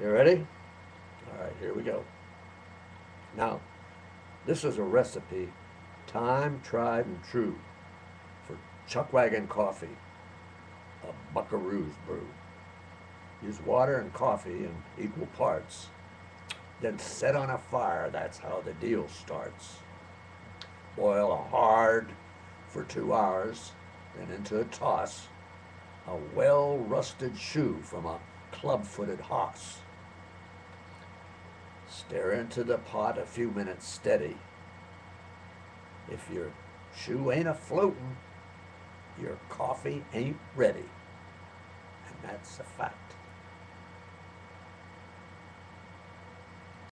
You ready? All right, here we go. Now, this is a recipe, time tried and true, for chuckwagon coffee, a buckaroo's brew. Use water and coffee in equal parts. Then set on a fire, that's how the deal starts. Boil hard for two hours, then into a toss, a well rusted shoe from a club footed hoss. Stir into the pot a few minutes steady. If your shoe ain't a floatin', your coffee ain't ready. And that's a fact.